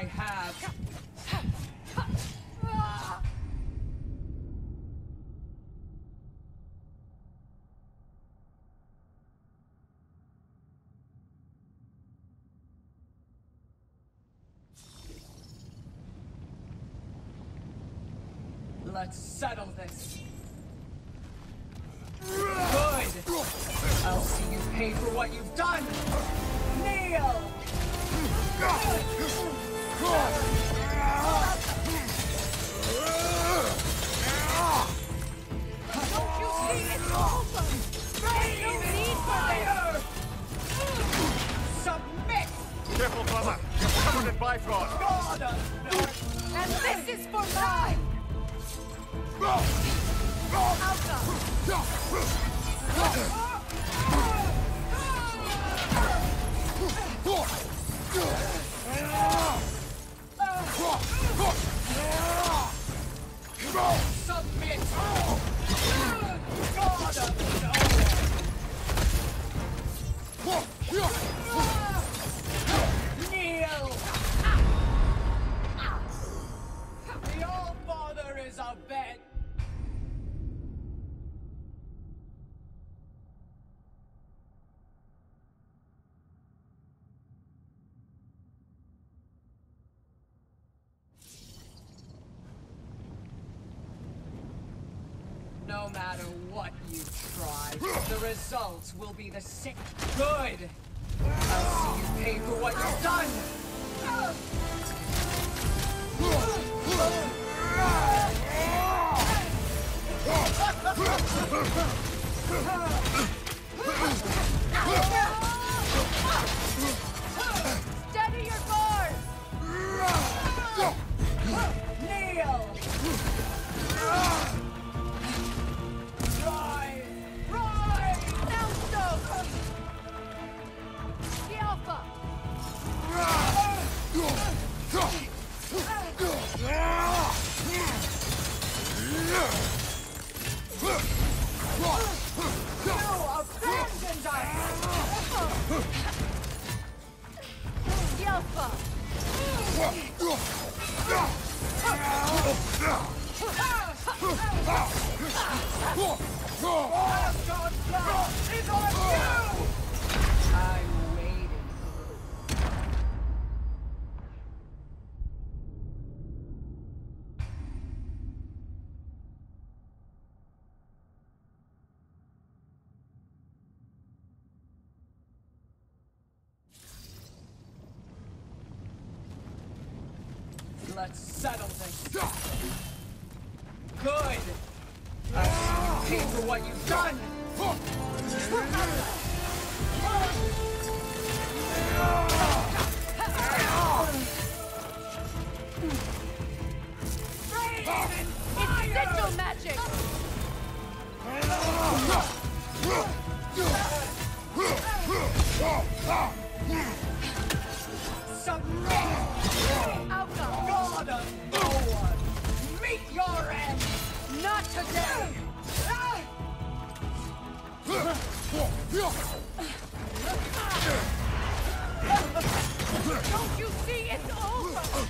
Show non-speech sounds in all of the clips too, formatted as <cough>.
I have. Let's settle this. Good! I'll see you pay for what you've done! Kneel! Don't you see it's over? There's no need for this! Submit! Careful, brother. You're covered in Bifrost. God of North! And this is for mine! Alka! No matter what you try, the results will be the same. Good! I'll see you pay for what you've done! <laughs> is on you! I Let's settle this. Good! I pay for what you've done! It's sigil magic! Submit! Alka! Your end! Not today! Don't you see it's over?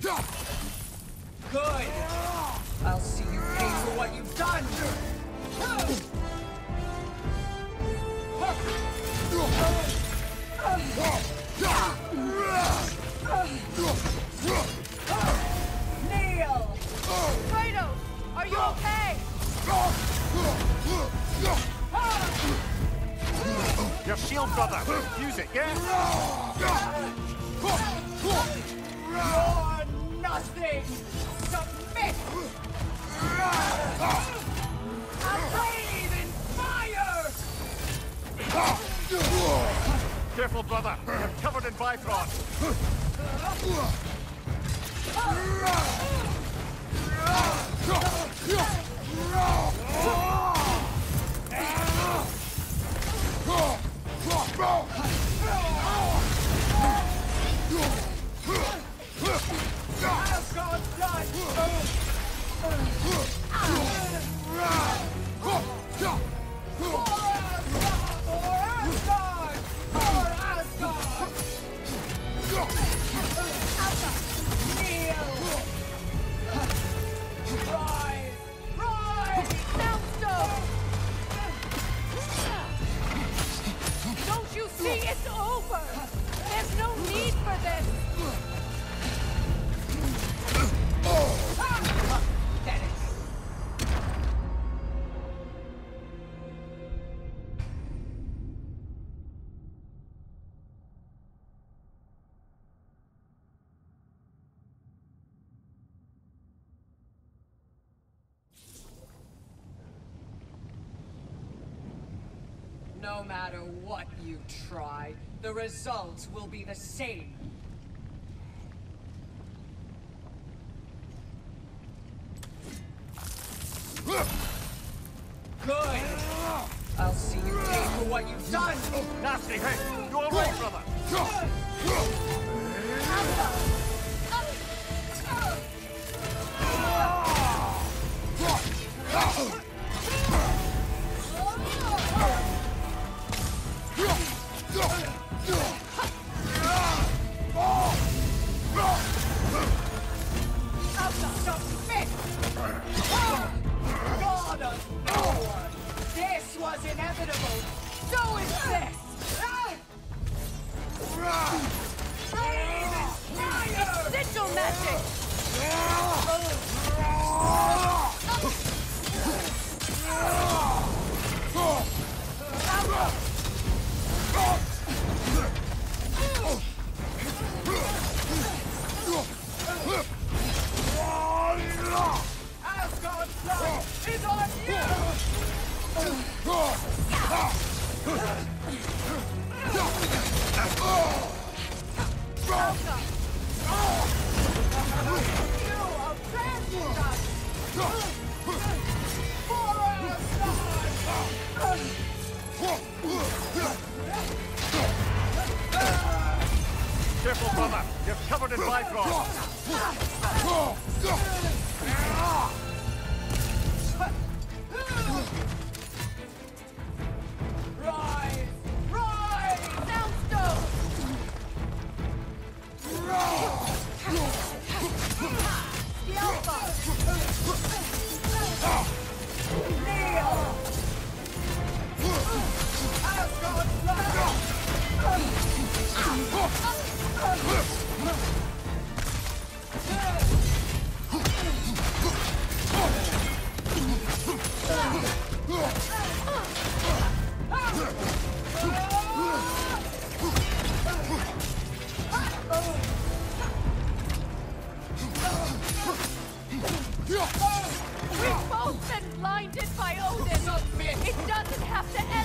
Good. I'll see you pay for what you've done. Kneel. Kratos, are you okay? Your shield, brother. Use it, yeah? Brother. You're covered in Bifrost. <laughs> for this! No matter what you try, the results will be the same. Good. I'll see you pay for what you've done. Oh, nasty hit. You brother? Submit. Blinded by Odin! It doesn't have to end